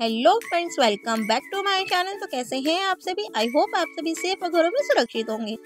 Hello friends welcome back to my channel तो कैसे हैं आप सभी? आई होप आप सभी सेफ़ और घरों में सुरक्षित होंगे।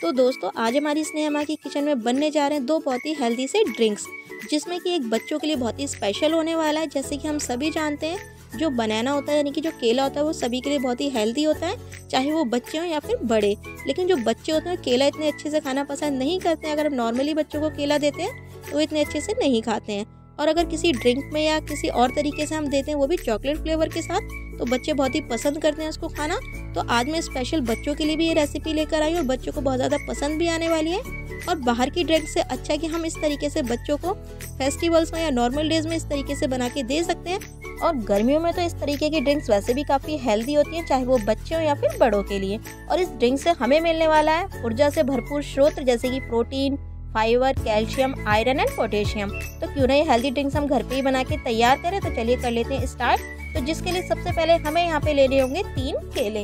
तो दोस्तों, आज हमारी स्नेहमा की किचन में बनने जा रहे हैं दो बहुत ही हेल्दी से ड्रिंक्स जिसमें कि एक बच्चों के लिए बहुत ही स्पेशल होने वाला है। जैसे कि हम सभी जानते हैं, जो बनाना होता है, यानी कि जो केला होता है, वो सभी के लिए बहुत ही हेल्दी होता है, चाहे वो बच्चे हों या फिर बड़े। लेकिन जो बच्चे होते हैं, केला इतने अच्छे से खाना पसंद नहीं करते हैं। अगर हम नॉर्मली बच्चों को केला देते हैं तो इतने अच्छे से नहीं खाते हैं। और अगर किसी ड्रिंक में या किसी और तरीके से हम देते हैं, वो भी चॉकलेट फ्लेवर के साथ तो बच्चे बहुत ही पसंद करते हैं उसको खाना। तो आज मैं स्पेशल बच्चों के लिए भी ये रेसिपी लेकर आई और बच्चों को बहुत ज़्यादा पसंद भी आने वाली है। और बाहर की ड्रिंक से अच्छा कि हम इस तरीके से बच्चों को फेस्टिवल्स में या नॉर्मल डेज़ में इस तरीके से बना के दे सकते हैं। और गर्मियों में तो इस तरीके की ड्रिंक्स वैसे भी काफ़ी हेल्दी होती हैं, चाहे वो बच्चे या फिर बड़ों के लिए। और इस ड्रिंक से हमें मिलने वाला है, ऊर्जा से भरपूर स्रोत, जैसे कि protein fibre, calcium, iron and potassium. तो क्यों ना ये हेल्दी ड्रिंक्स हम घर पे ही बना के तैयार करें तो चलिए कर लेते हैं स्टार्ट तो जिसके लिए सबसे पहले हमें यहाँ पे लेने होंगे तीन केले।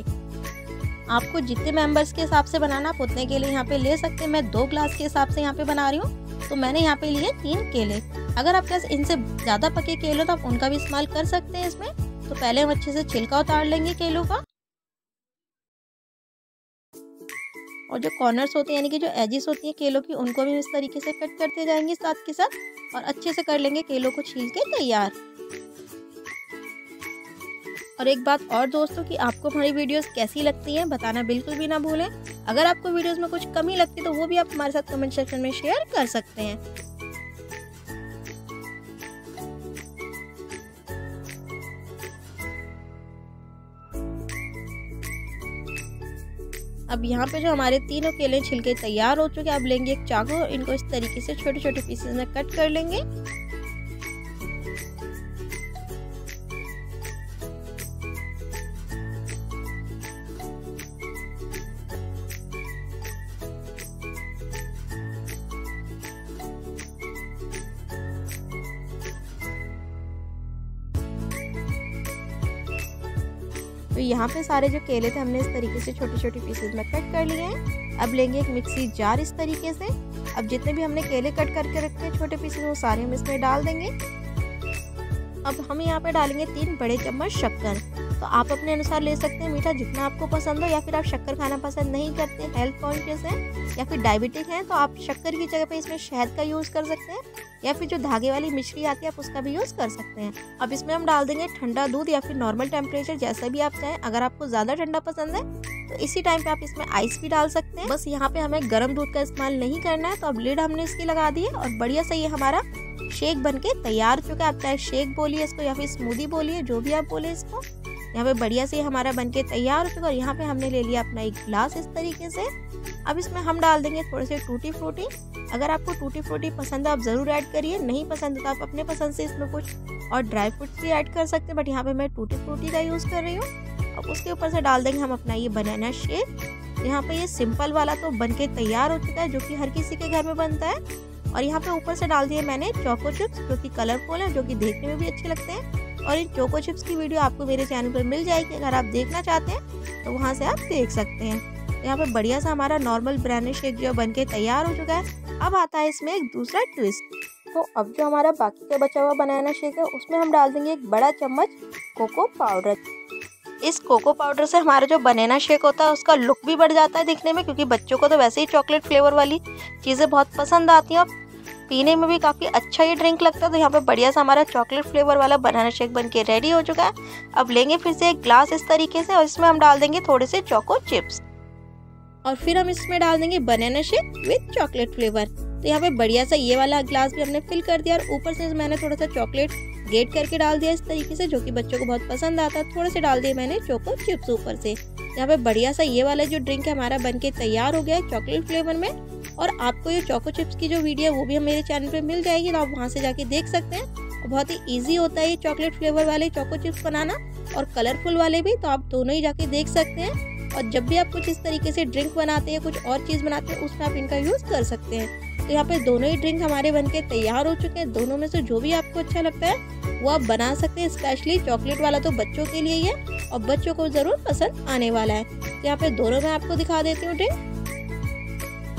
आपको जितने मेंबर्स के हिसाब से बनाना आप उतने केले यहाँ पे ले सकते हैं। मैं दो ग्लास के हिसाब से यहाँ पे बना रही हूँ। तो मैंने यहाँ पे लिए तीन केले। अगर आपके पास इनसे ज़्यादा पके केले तो आप उनका भी इस्तेमाल कर सकते हैं इसमें। तो पहले हम अच्छे से छिलका उतार लेंगे केलों का। और जो कॉर्नर्स होते हैं, यानी कि जो एजिस होती हैं, केलों की, उनको भी इस तरीके से कट करते जाएँगे साथ के साथ और अच्छे से कर लेंगे केलों को छील के तैयार। और एक बात और दोस्तों कि आपको हमारी वीडियोस कैसी लगती हैं, बताना बिल्कुल भी ना भूलें। अगर आपको वीडियोस में कुछ कमी लगती है तो वो भी आप हमारे साथ कमेंट सेक्शन में शेयर कर सकते हैं। अब यहाँ पे जो हमारे तीनों केले छिलके तैयार हो चुके हैं अब लेंगे एक चाकू इनको इस तरीके से छोटे छोटे पीसेस में कट कर लेंगे। तो यहाँ पे सारे जो केले थे, हमने इस तरीके से छोटे छोटे पीसेस में कट कर लिए हैं। अब लेंगे एक मिक्सी जार इस तरीके से। अब जितने भी हमने केले कट करके रखे हैं, छोटे पीसेस वो सारे हम इसमें डाल देंगे। अब हम यहाँ पे डालेंगे तीन बड़े चम्मच शक्कर। तो आप अपने अनुसार ले सकते हैं मीठा जितना आपको पसंद हो, या फिर आप शक्कर खाना पसंद नहीं करते हेल्थ कॉन्शियस हैं, या फिर डायबिटिक हैं तो आप शक्कर की जगह पे इसमें शहद का यूज़ कर सकते हैं। या फिर जो धागे वाली मिश्री आती है, आप उसका भी यूज़ कर सकते हैं। अब इसमें हम डाल देंगे ठंडा दूध या फिर नॉर्मल टेम्परेचर जैसा भी आप चाहें। अगर आपको ज़्यादा ठंडा पसंद है तो इसी टाइम पे आप इसमें आइस भी डाल सकते हैं। बस यहाँ पे हमें गर्म दूध का इस्तेमाल नहीं करना है तो अब लीड हमने इसकी लगा दी है और बढ़िया से ये हमारा शेक बन के तैयार चुका है। आप चाहे शेक बोलिए इसको या फिर स्मूदी बोलिए, जो भी आप बोले इसको। यहाँ पे बढ़िया से हमारा बनके तैयार हो चुका और यहाँ पे हमने ले लिया अपना एक ग्लास इस तरीके से। अब इसमें हम डाल देंगे थोड़े से टूटी फ्रूटी। अगर आपको टूटी फ्रूटी पसंद है, आप ज़रूर ऐड करिए। नहीं पसंद है तो आप अपने पसंद से इसमें कुछ और ड्राई फ्रूट्स भी ऐड कर सकते हैं, बट यहाँ पे मैं टूटी फ्रूटी का यूज़ कर रही हूँ। अब उसके ऊपर से डाल देंगे हम अपना ये बनाना शेक। यहाँ पे ये सिंपल वाला तो बन के तैयार हो चुका है, जो कि हर किसी के घर में बनता है। और यहाँ पे ऊपर से डाल दिए मैंने चोको चिप्स, जो कि कलरफुल है, जो कि देखने में भी अच्छे लगते हैं। और इन चोको चिप्स की वीडियो आपको मेरे चैनल पर मिल जाएगी, अगर आप देखना चाहते हैं तो वहाँ से आप देख सकते हैं। तो यहाँ पे बढ़िया सा हमारा नॉर्मल ब्रांड शेक जो बन के तैयार हो चुका है। अब आता है इसमें एक दूसरा ट्विस्ट तो अब जो हमारा बाकी का बचा हुआ बनाना शेक है, उसमें हम डाल देंगे एक बड़ा चम्मच कोको पाउडर इस कोको पाउडर से हमारा जो बनाना शेक होता है, उसका लुक भी बढ़ जाता है दिखने में, क्योंकि बच्चों को तो वैसे ही चॉकलेट फ्लेवर वाली चीज़ें बहुत पसंद आती हैं। पीने में भी काफ़ी अच्छा ये ड्रिंक लगता है। तो यहाँ पे बढ़िया सा हमारा चॉकलेट फ्लेवर वाला बनाना शेक बन के रेडी हो चुका है। अब लेंगे फिर से एक ग्लास इस तरीके से और इसमें हम डाल देंगे थोड़े से चोको चिप्स और फिर हम इसमें डाल देंगे banana shake with chocolate flavour तो यहाँ पे बढ़िया सा ये वाला ग्लास भी हमने फिल कर दिया और ऊपर से मैंने थोड़ा सा चॉकलेट गेट करके डाल दिया इस तरीके से, जो कि बच्चों को बहुत पसंद आता है। थोड़े से डाल दिए मैंने चोको चिप्स ऊपर से। यहाँ पे बढ़िया सा ये वाला जो ड्रिंक है हमारा बन के तैयार हो गया है चॉकलेट फ्लेवर में। और आपको ये चोको चिप्स की जो वीडियो है, वो भी हम मेरे चैनल पे मिल जाएगी तो आप वहाँ से जाके देख सकते हैं। बहुत ही ईजी होता है ये चॉकलेट फ्लेवर वाले चोको चिप्स बनाना और कलरफुल वाले भी तो आप दोनों ही जाके देख सकते हैं। और जब भी आप कुछ इस तरीके से ड्रिंक बनाते हैं, कुछ और चीज़ बनाते हैं, उसमें आप इनका यूज़ कर सकते हैं। तो यहाँ पे दोनों ही ड्रिंक हमारे बनके तैयार हो चुके हैं। दोनों में से जो भी आपको अच्छा लगता है, वो आप बना सकते हैं। स्पेशली चॉकलेट वाला तो बच्चों के लिए ही है और बच्चों को ज़रूर पसंद आने वाला है। तो यहाँ पे दोनों में आपको दिखा देती हूँ ड्रिंक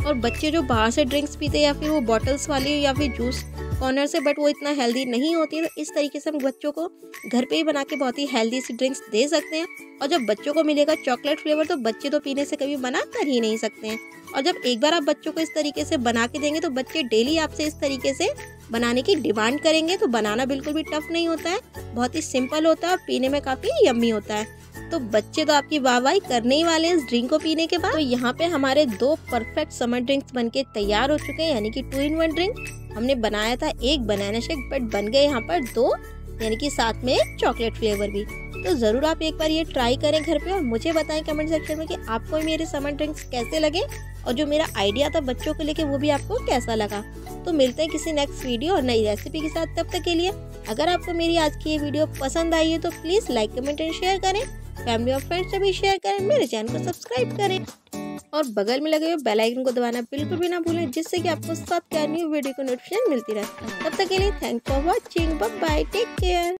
और बच्चे जो बाहर से ड्रिंक्स पीते हैं या फिर वो बॉटल्स वाली या फिर जूस कॉर्नर से बट वो इतना हेल्दी नहीं होती है तो इस तरीके से हम बच्चों को घर पे ही बना के बहुत ही हेल्दी सी ड्रिंक्स दे सकते हैं। और जब बच्चों को मिलेगा चॉकलेट फ्लेवर तो बच्चे तो पीने से कभी मना कर ही नहीं सकते हैं। और जब एक बार आप बच्चों को इस तरीके से बना के देंगे तो बच्चे डेली आपसे इस तरीके से बनाने की डिमांड करेंगे तो बनाना बिल्कुल भी टफ नहीं होता है। बहुत ही सिंपल होता है और पीने में काफ़ी यम्मी होता है। तो बच्चे तो आपकी वाहवाही करने ही वाले हैं इस ड्रिंक को पीने के बाद। तो यहाँ पे हमारे दो परफेक्ट समर ड्रिंक्स बनके तैयार हो चुके हैं, यानी कि टू इन वन ड्रिंक हमने बनाया था एक बनाना शेक बट बन गए यहाँ पर दो, यानी कि साथ में चॉकलेट फ्लेवर भी। तो ज़रूर आप एक बार ये ट्राई करें घर पे और मुझे बताएँ कमेंट सेक्शन में कि आपको मेरे समर ड्रिंक्स कैसे लगे और जो मेरा आइडिया था बच्चों को लेके वो भी आपको कैसा लगा। तो मिलते हैं किसी नेक्स्ट वीडियो और नई रेसिपी के साथ, तब तक के लिए अगर आपको मेरी आज की ये वीडियो पसंद आई है तो please like comment and share करें। फैमिली और फ्रेंड्स से भी शेयर करें, मेरे चैनल को सब्सक्राइब करें और बगल में लगे हुए बेल आइकन को दबाना बिल्कुल भी ना भूलें, जिससे कि आपको साथ न्यू वीडियो को नोटिफिकेशन मिलती रहे। तब तक के लिए thank for watching bye take care